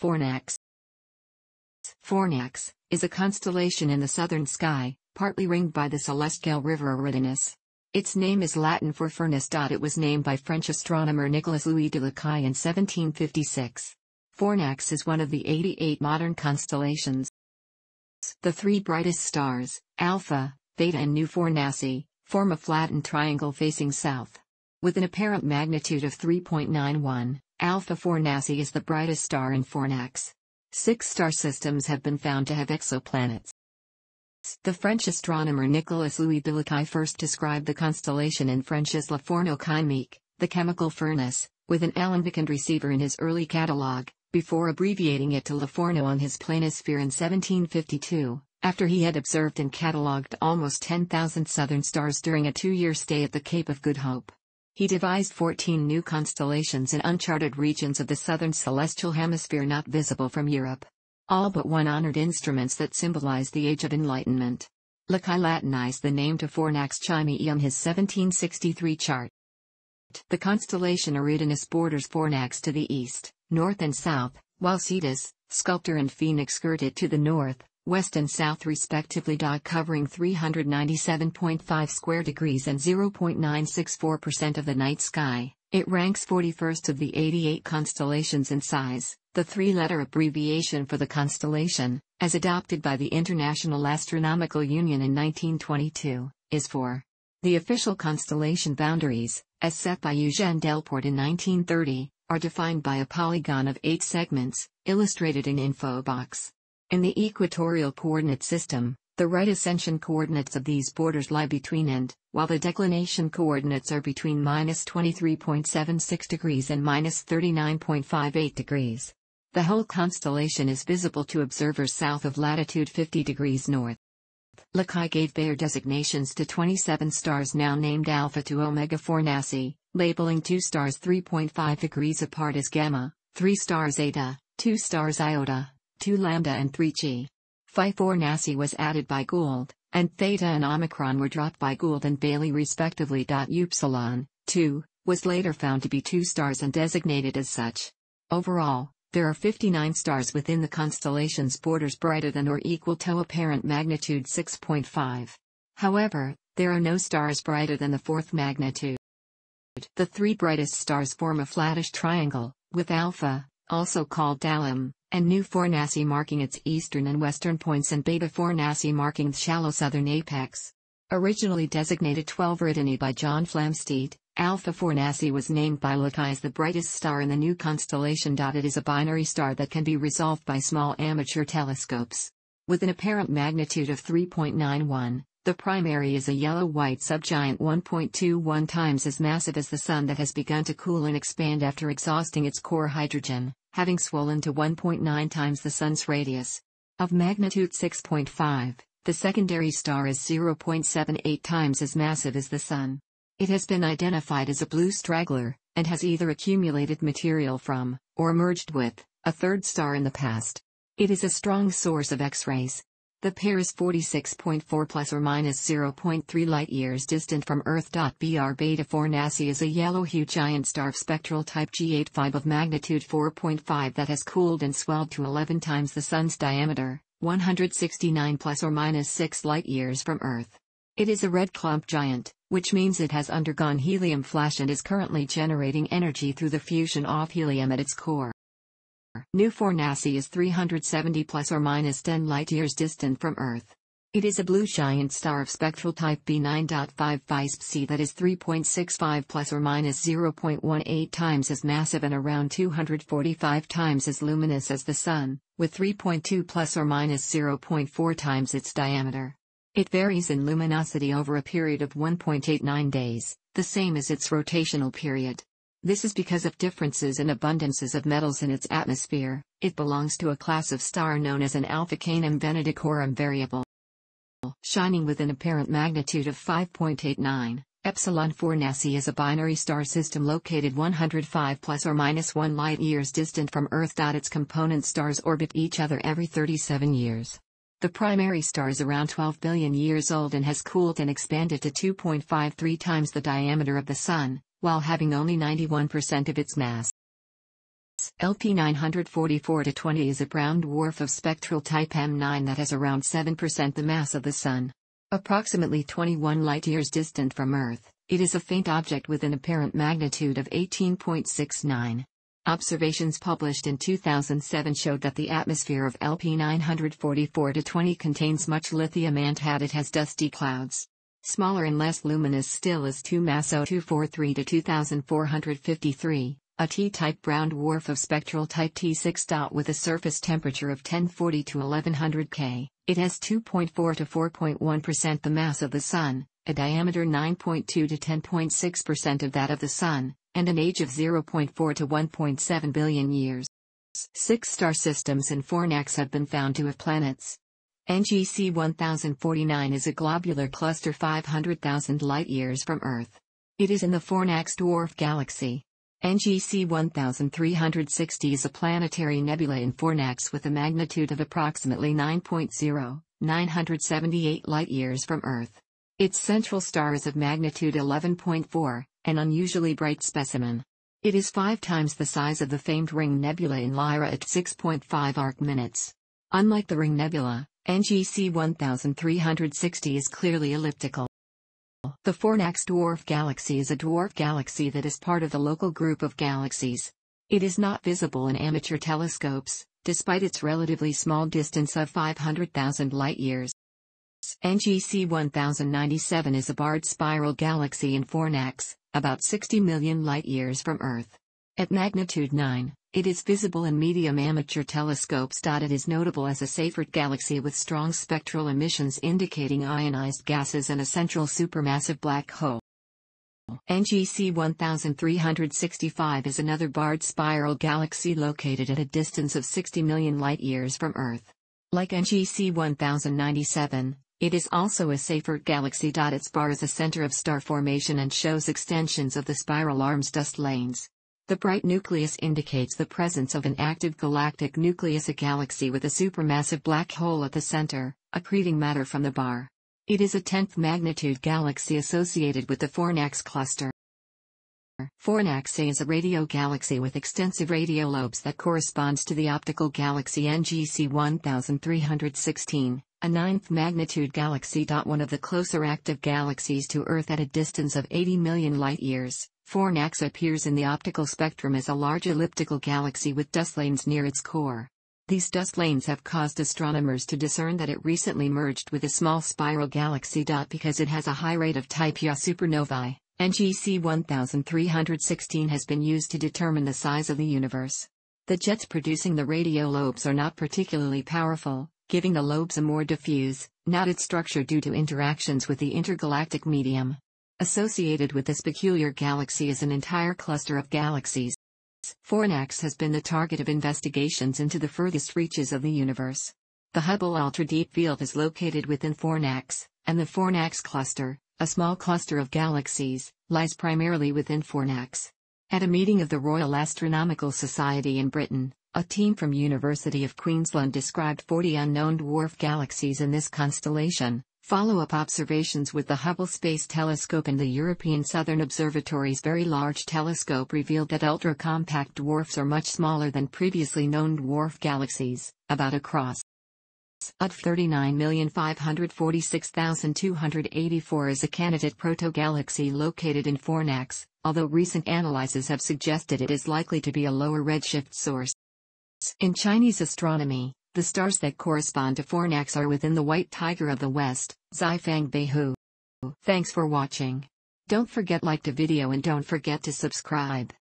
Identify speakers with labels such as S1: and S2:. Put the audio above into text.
S1: Fornax Fornax is a constellation in the southern sky, partly ringed by the celestial river Eridanus. Its name is Latin for furnace. It was named by French astronomer Nicolas Louis de Lacaille in 1756. Fornax is one of the 88 modern constellations. The three brightest stars, Alpha, Beta and Nu Fornacis, form a flattened triangle facing south. With an apparent magnitude of 3.91, Alpha Fornacis is the brightest star in Fornax. Six star systems have been found to have exoplanets. The French astronomer Nicolas Louis de Lacaille first described the constellation in French as La Fourneau Chymique, the chemical furnace, with an alembic and receiver in his early catalogue, before abbreviating it to La Fourneau on his planisphere in 1752, after he had observed and catalogued almost 10,000 southern stars during a two-year stay at the Cape of Good Hope. He devised 14 new constellations in uncharted regions of the southern celestial hemisphere not visible from Europe. All but one honored instruments that symbolize the Age of Enlightenment. Lacaille Latinized the name to Fornax Chimiae on his 1763 chart. The constellation Eridanus borders Fornax to the east, north and south, while Cetus, Sculptor and Phoenix skirt it to the north, west and south respectively. Covering 397.5 square degrees and 0.964% of the night sky, it ranks 41st of the 88 constellations in size. The three-letter abbreviation for the constellation, as adopted by the International Astronomical Union in 1922, is for the official constellation boundaries, as set by Eugène Delporte in 1930, are defined by a polygon of eight segments, illustrated in info box. In the equatorial coordinate system, the right ascension coordinates of these borders lie between and, while the declination coordinates are between minus 23.76 degrees and minus 39.58 degrees. The whole constellation is visible to observers south of latitude 50 degrees north. Lacaille gave Bayer designations to 27 stars now named Alpha to Omega Fornacis, labeling two stars 3.5 degrees apart as Gamma, three stars Eta, two stars Iota, 2 lambda and 3 chi. Phi 4 Nasi was added by Gould, and Theta and Omicron were dropped by Gould and Baily respectively. Upsilon, 2, was later found to be two stars and designated as such. Overall, there are 59 stars within the constellation's borders brighter than or equal to apparent magnitude 6.5. However, there are no stars brighter than the fourth magnitude. The three brightest stars form a flattish triangle, with Alpha, also called Dalim, and Nu Fornacis marking its eastern and western points and Beta Fornacis marking the shallow southern apex. Originally designated 12 Eridani by John Flamsteed, Alpha Fornacis was named by Lacaille as the brightest star in the new constellation. It is a binary star that can be resolved by small amateur telescopes. With an apparent magnitude of 3.91, the primary is a yellow-white subgiant 1.21 times as massive as the Sun that has begun to cool and expand after exhausting its core hydrogen having swollen to 1.9 times the Sun's radius. Of magnitude 6.5, the secondary star is 0.78 times as massive as the Sun. It has been identified as a blue straggler, and has either accumulated material from, or merged with, a third star in the past. It is a strong source of X-rays. The pair is 46.4 plus or minus 0.3 light-years distant from Earth. Br Beta Fornacis is a yellow-hue giant star of spectral type G85 of magnitude 4.5 that has cooled and swelled to 11 times the Sun's diameter, 169 plus or minus 6 light-years from Earth. It is a red clump giant, which means it has undergone helium flash and is currently generating energy through the fusion of helium at its core. Nu Fornacis is 370 plus or minus 10 light-years distant from Earth. It is a blue giant star of spectral type B9.5 Visp that is 3.65 plus or minus 0.18 times as massive and around 245 times as luminous as the Sun, with 3.2 plus or minus 0.4 times its diameter. It varies in luminosity over a period of 1.89 days, the same as its rotational period. This is because of differences in abundances of metals in its atmosphere. It belongs to a class of star known as an alpha Canum Venaticorum variable. Shining with an apparent magnitude of 5.89, Epsilon Fornacis is a binary star system located 105 plus or minus 1 light years distant from Earth. Its component stars orbit each other every 37 years. The primary star is around 12 billion years old and has cooled and expanded to 2.53 times the diameter of the Sun, while having only 91% of its mass. LP 944-20 is a brown dwarf of spectral type M9 that has around 7% the mass of the Sun. Approximately 21 light-years distant from Earth, it is a faint object with an apparent magnitude of 18.69. Observations published in 2007 showed that the atmosphere of LP 944-20 contains much lithium and had it has dusty clouds. Smaller and less luminous still is 2 MASS 243-2453, a T-type brown dwarf of spectral type T6. Dot With a surface temperature of 1040 to 1100 K, it has 2.4 to 4.1% the mass of the Sun, a diameter 9.2 to 10.6% of that of the Sun, and an age of 0.4 to 1.7 billion years. Six star systems in Fornax have been found to have planets. NGC 1049 is a globular cluster 500,000 light-years from Earth. It is in the Fornax dwarf galaxy. NGC 1360 is a planetary nebula in Fornax with a magnitude of approximately 9.0, 978 light-years from Earth. Its central star is of magnitude 11.4, an unusually bright specimen. It is five times the size of the famed Ring Nebula in Lyra at 6.5 arc minutes. Unlike the Ring Nebula, NGC 1360 is clearly elliptical. The Fornax dwarf galaxy is a dwarf galaxy that is part of the local group of galaxies. It is not visible in amateur telescopes, despite its relatively small distance of 500,000 light-years. NGC 1097 is a barred spiral galaxy in Fornax, about 60 million light-years from Earth. At magnitude 9, it is visible in medium amateur telescopes. It is notable as a Seyfert galaxy with strong spectral emissions indicating ionized gases and a central supermassive black hole. NGC 1365 is another barred spiral galaxy located at a distance of 60 million light-years from Earth. Like NGC 1097, it is also a Seyfert galaxy. Its bar is a center of star formation and shows extensions of the spiral arms dust lanes. The bright nucleus indicates the presence of an active galactic nucleus a galaxy with a supermassive black hole at the center, accreting matter from the bar. It is a 10th magnitude galaxy associated with the Fornax cluster. Fornax A is a radio galaxy with extensive radio lobes that corresponds to the optical galaxy NGC 1316, a ninth magnitude galaxy. One of the closer active galaxies to Earth at a distance of 80 million light-years. Fornax appears in the optical spectrum as a large elliptical galaxy with dust lanes near its core. These dust lanes have caused astronomers to discern that it recently merged with a small spiral galaxy. Because it has a high rate of type Ia supernovae, NGC 1316 has been used to determine the size of the universe. The jets producing the radio lobes are not particularly powerful, giving the lobes a more diffuse, knotted structure due to interactions with the intergalactic medium. Associated with this peculiar galaxy is an entire cluster of galaxies. Fornax has been the target of investigations into the furthest reaches of the universe. The Hubble Ultra Deep Field is located within Fornax, and the Fornax cluster, a small cluster of galaxies, lies primarily within Fornax. At a meeting of the Royal Astronomical Society in Britain, a team from University of Queensland described 40 unknown dwarf galaxies in this constellation. Follow-up observations with the Hubble Space Telescope and the European Southern Observatory's Very Large Telescope revealed that ultra-compact dwarfs are much smaller than previously known dwarf galaxies, about across. UD 39546284 is a candidate protogalaxy located in Fornax, although recent analyses have suggested it is likely to be a lower redshift source. In Chinese astronomy, the stars that correspond to Fornax are within the White Tiger of the West, Xifang Beihu. Thanks for watching. Don't forget like the video and don't forget to subscribe.